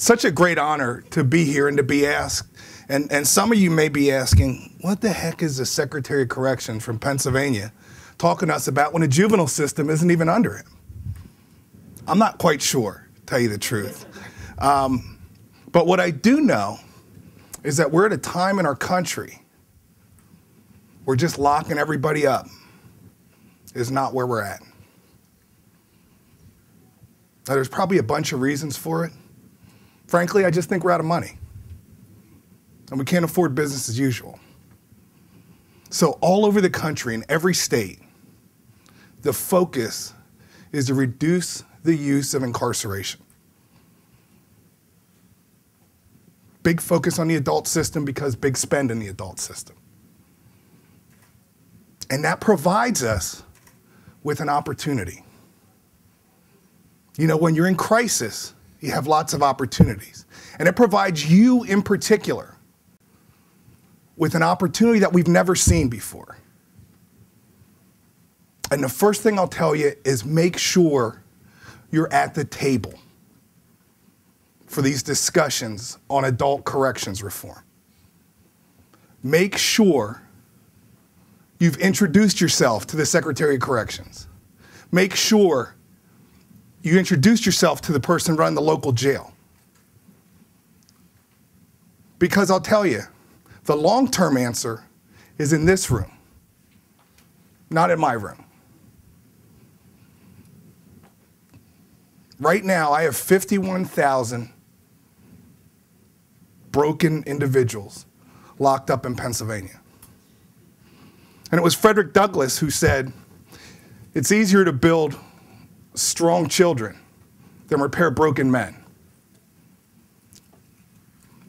such a great honor to be here and to be asked. And, and some of you may be asking, what the heck is the Secretary of Correction from Pennsylvania talking to us about when the juvenile system isn't even under him? I'm not quite sure, tell you the truth. Um, but what I do know is that we're at a time in our country where just locking everybody up is not where we're at. Now, there's probably a bunch of reasons for it. Frankly, I just think we're out of money. And we can't afford business as usual. So, all over the country, in every state, the focus is to reduce the use of incarceration. Big focus on the adult system because big spend in the adult system. And that provides us with an opportunity. You know, when you're in crisis, you have lots of opportunities. And it provides you in particular with an opportunity that we've never seen before. And the first thing I'll tell you is make sure you're at the table for these discussions on adult corrections reform. Make sure you've introduced yourself to the Secretary of Corrections. Make sure you introduce yourself to the person running the local jail. Because I'll tell you, the long term answer is in this room, not in my room. Right now, I have 51,000 broken individuals locked up in Pennsylvania. And it was Frederick Douglass who said, it's easier to build strong children than repair broken men.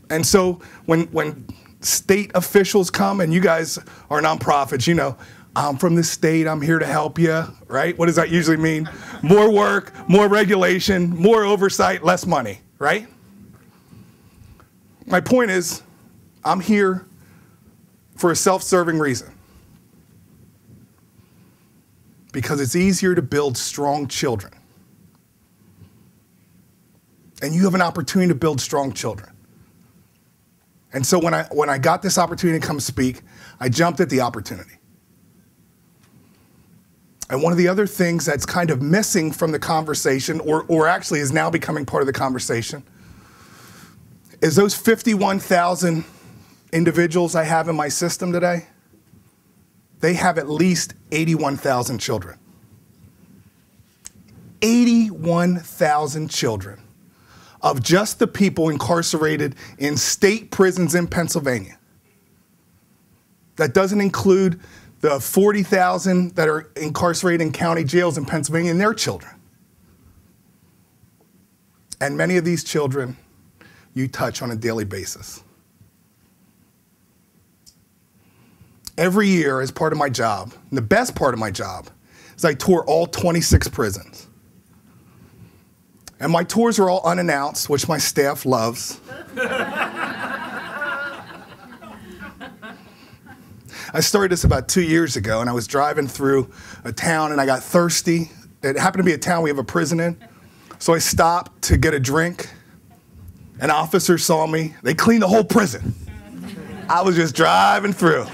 And so when, when state officials come, and you guys are nonprofits, you know, I'm from the state, I'm here to help you, right? What does that usually mean? More work, more regulation, more oversight, less money, right? My point is, I'm here for a self serving reason. because it's easier to build strong children. And you have an opportunity to build strong children. And so when I, when I got this opportunity to come speak, I jumped at the opportunity. And one of the other things that's kind of missing from the conversation, or, or actually is now becoming part of the conversation, is those 51,000 individuals I have in my system today they have at least 81,000 children. 81,000 children of just the people incarcerated in state prisons in Pennsylvania. That doesn't include the 40,000 that are incarcerated in county jails in Pennsylvania and their children. And many of these children you touch on a daily basis. every year as part of my job, and the best part of my job, is I tour all 26 prisons. And my tours are all unannounced, which my staff loves. I started this about two years ago, and I was driving through a town and I got thirsty. It happened to be a town we have a prison in. So I stopped to get a drink. An officer saw me. They cleaned the whole prison. I was just driving through.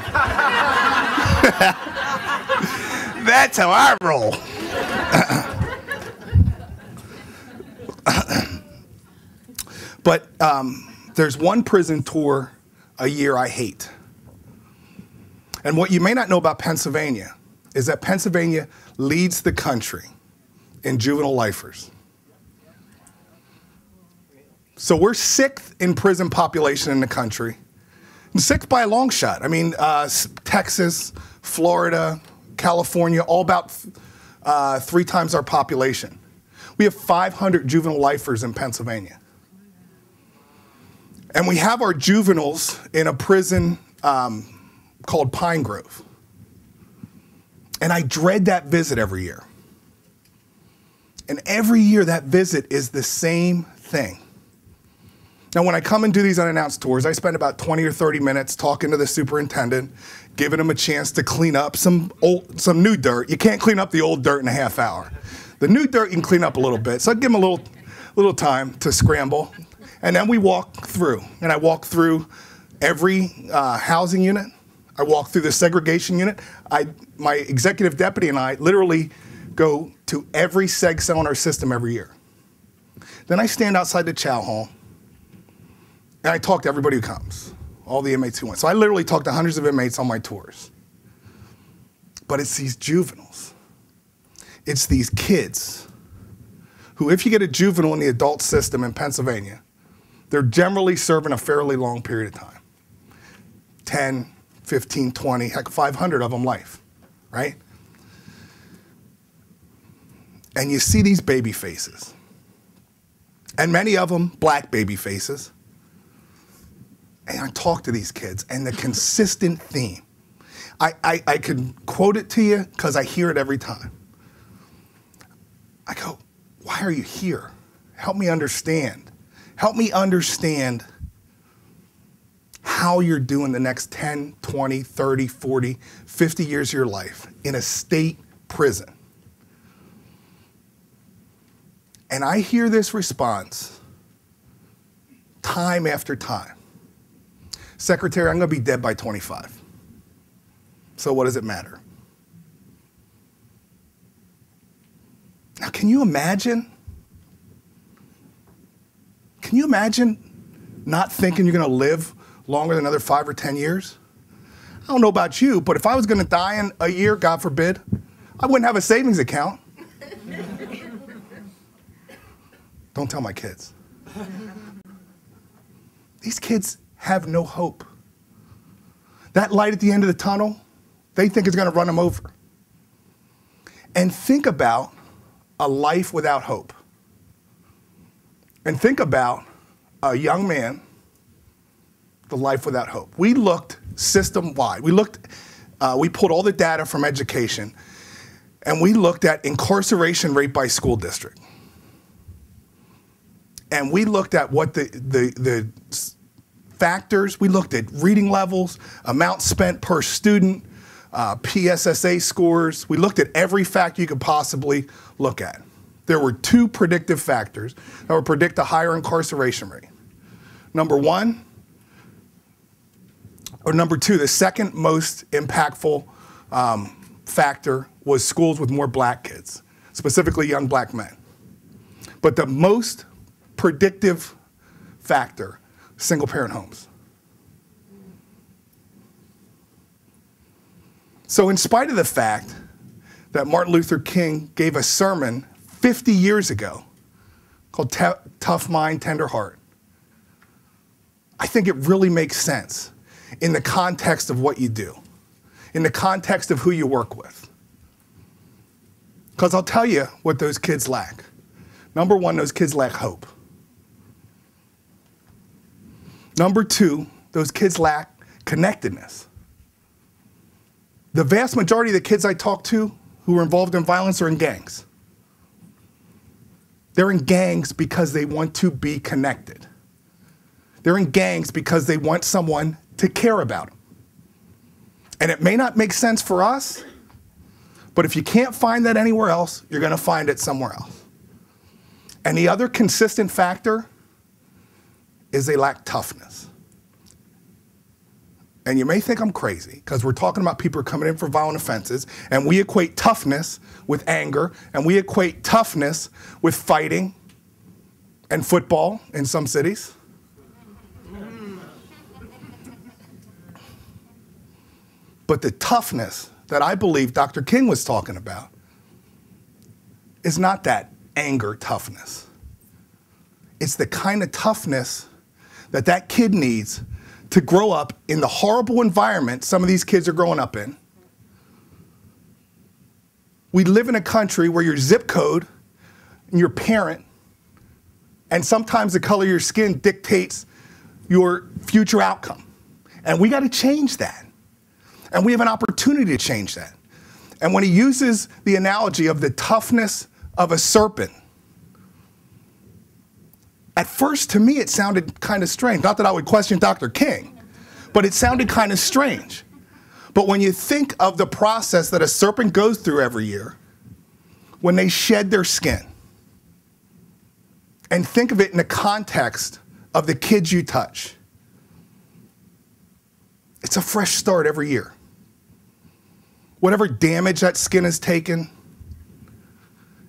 That's how I roll. but um, there's one prison tour a year I hate. And what you may not know about Pennsylvania is that Pennsylvania leads the country in juvenile lifers. So we're sixth in prison population in the country. Sixth by a long shot. I mean, uh, Texas, Florida, California, all about uh, three times our population. We have 500 juvenile lifers in Pennsylvania. And we have our juveniles in a prison um, called Pine Grove. And I dread that visit every year. And every year, that visit is the same thing. Now, when I come and do these unannounced tours, I spend about 20 or 30 minutes talking to the superintendent, giving him a chance to clean up some old, some new dirt. You can't clean up the old dirt in a half hour. The new dirt you can clean up a little bit. So I give him a little, little time to scramble. And then we walk through. And I walk through every uh, housing unit. I walk through the segregation unit. I, my executive deputy and I literally go to every seg cell in our system every year. Then I stand outside the chow hall and I talk to everybody who comes, all the inmates who went. So I literally talk to hundreds of inmates on my tours. But it's these juveniles, it's these kids who, if you get a juvenile in the adult system in Pennsylvania, they're generally serving a fairly long period of time 10, 15, 20, heck, 500 of them life, right? And you see these baby faces and many of them black baby faces. And I talk to these kids, and the consistent theme, I, I, I can quote it to you because I hear it every time. I go, Why are you here? Help me understand. Help me understand how you're doing the next 10, 20, 30, 40, 50 years of your life in a state prison. And I hear this response time after time Secretary, I'm going to be dead by 25. So what does it matter? Now, can you imagine? Can you imagine not thinking you're going to live longer than another five or 10 years? I don't know about you, but if I was going to die in a year, God forbid, I wouldn't have a savings account. Don't tell my kids. These kids have no hope. That light at the end of the tunnel, they think is going to run them over. And think about a life without hope. And think about a young man, the life without hope. We looked system wide. We looked, uh, we pulled all the data from education, and we looked at incarceration rate by school district and we looked at what the, the, the factors, we looked at reading levels, amount spent per student, uh, PSSA scores. We looked at every factor you could possibly look at. There were two predictive factors that would predict a higher incarceration rate. Number one, or number two, the second most impactful um, factor was schools with more black kids, specifically young black men. But the most predictive factor single parent homes. So, in spite of the fact that Martin Luther King gave a sermon 50 years ago called Tough Mind, Tender Heart, I think it really makes sense in the context of what you do, in the context of who you work with. Because I'll tell you what those kids lack. Number one, those kids lack hope. Number two, those kids lack connectedness. The vast majority of the kids I talk to who are involved in violence are in gangs. They're in gangs because they want to be connected. They're in gangs because they want someone to care about them. And it may not make sense for us, but if you can't find that anywhere else, you're going to find it somewhere else. And the other consistent factor is they lack toughness. And you may think I'm crazy because we're talking about people coming in for violent offenses, and we equate toughness with anger, and we equate toughness with fighting and football in some cities. But the toughness that I believe Dr. King was talking about is not that anger toughness. It's the kind of toughness that that kid needs to grow up in the horrible environment some of these kids are growing up in. We live in a country where your zip code and your parent, and sometimes the color of your skin dictates your future outcome. And we got to change that. And we have an opportunity to change that. And when he uses the analogy of the toughness of a serpent, at first to me it sounded kind of strange. Not that I would question Dr. King, but it sounded kind of strange. But when you think of the process that a serpent goes through every year, when they shed their skin, and think of it in the context of the kids you touch, it's a fresh start every year. Whatever damage that skin has taken,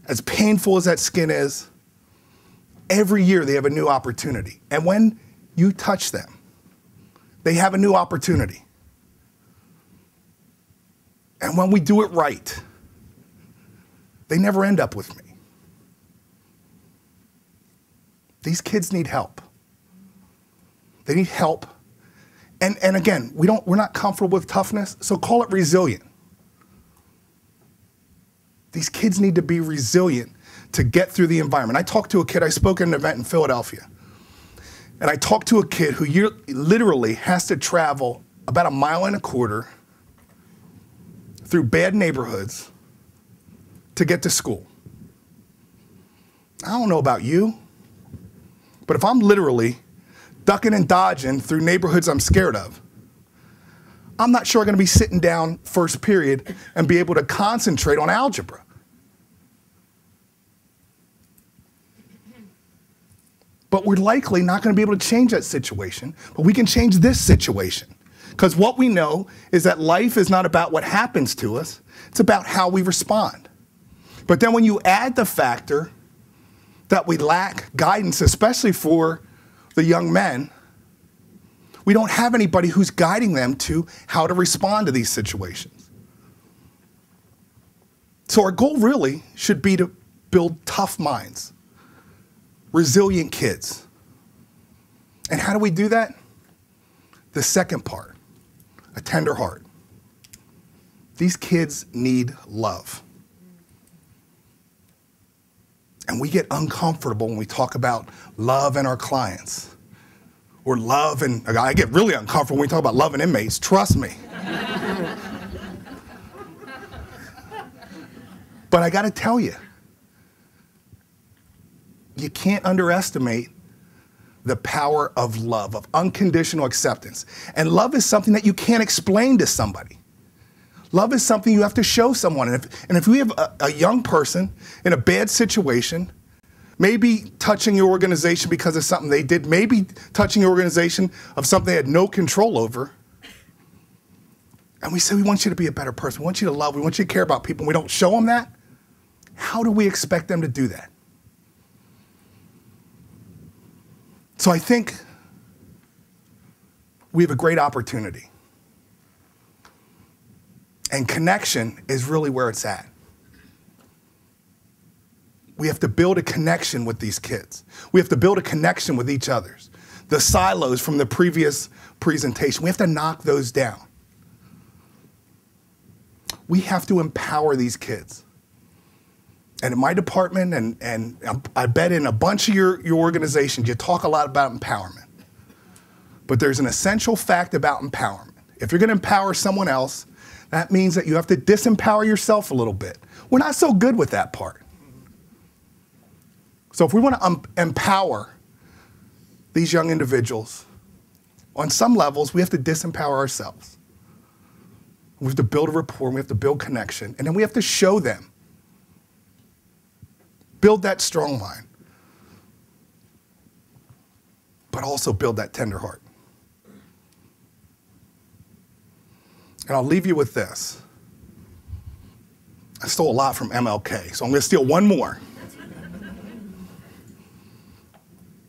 as painful as that skin is, every year they have a new opportunity. And when you touch them, they have a new opportunity. And when we do it right, they never end up with me. These kids need help. They need help. And, and again, we don't, we're not comfortable with toughness, so call it resilient. These kids need to be resilient to get through the environment. I talked to a kid, I spoke at an event in Philadelphia, and I talked to a kid who literally has to travel about a mile and a quarter through bad neighborhoods to get to school. I don't know about you, but if I'm literally ducking and dodging through neighborhoods I'm scared of, I'm not sure I'm going to be sitting down first period and be able to concentrate on algebra. But we're likely not going to be able to change that situation, but we can change this situation. Because what we know is that life is not about what happens to us, it's about how we respond. But then when you add the factor that we lack guidance, especially for the young men, we don't have anybody who's guiding them to how to respond to these situations. So our goal really should be to build tough minds, resilient kids. And how do we do that? The second part a tender heart. These kids need love. And we get uncomfortable when we talk about love and our clients. Or love and I get really uncomfortable when we talk about love and inmates, trust me. but I got to tell you, you can't underestimate the power of love, of unconditional acceptance. And love is something that you can't explain to somebody. Love is something you have to show someone. And if, and if we have a, a young person in a bad situation, maybe touching your organization because of something they did, maybe touching your organization of something they had no control over, and we say, we want you to be a better person, we want you to love, we want you to care about people, and we don't show them that, how do we expect them to do that? So I think we have a great opportunity. And connection is really where it's at. We have to build a connection with these kids. We have to build a connection with each other's. The silos from the previous presentation, we have to knock those down. We have to empower these kids and in my department, and, and I bet in a bunch of your, your organizations, you talk a lot about empowerment. But there's an essential fact about empowerment. If you're going to empower someone else, that means that you have to disempower yourself a little bit. We're not so good with that part. So if we want to um, empower these young individuals, on some levels, we have to disempower ourselves. We have to build a rapport, we have to build connection, and then we have to show them Build that strong mind, but also build that tender heart. And I'll leave you with this. I stole a lot from MLK, so I'm going to steal one more.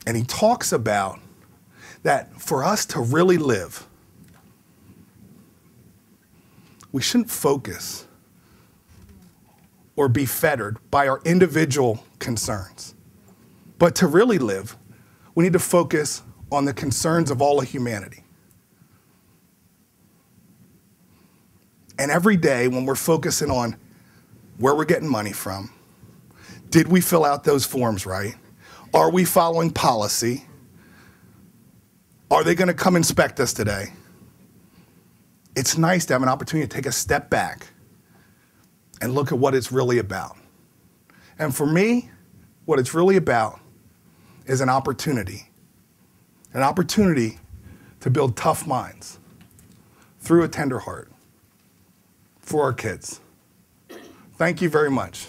and he talks about that for us to really live, we shouldn't focus or be fettered by our individual concerns. But to really live, we need to focus on the concerns of all of humanity. And every day when we're focusing on where we're getting money from, did we fill out those forms right? Are we following policy? Are they going to come inspect us today? It's nice to have an opportunity to take a step back and look at what it's really about. And for me, what it's really about is an opportunity, an opportunity to build tough minds through a tender heart for our kids. Thank you very much.